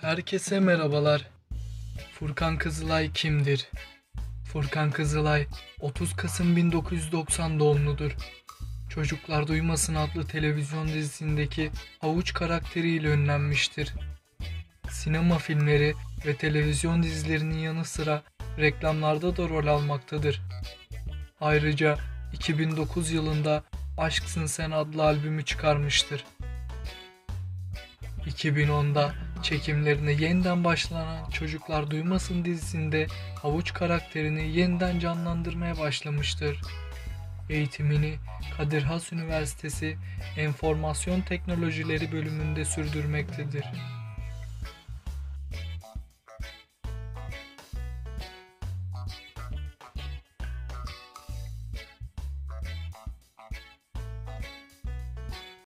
Herkese merhabalar. Furkan Kızılay kimdir? Furkan Kızılay 30 Kasım 1990 doğumludur. Çocuklar Duymasın adlı televizyon dizisindeki havuç karakteriyle ünlenmiştir. Sinema filmleri ve televizyon dizilerinin yanı sıra reklamlarda da rol almaktadır. Ayrıca 2009 yılında Aşksın Sen adlı albümü çıkarmıştır. 2010'da çekimlerine yeniden başlanan Çocuklar Duymasın dizisinde Havuç karakterini yeniden canlandırmaya başlamıştır. Eğitimini Kadir Has Üniversitesi Enformasyon Teknolojileri bölümünde sürdürmektedir.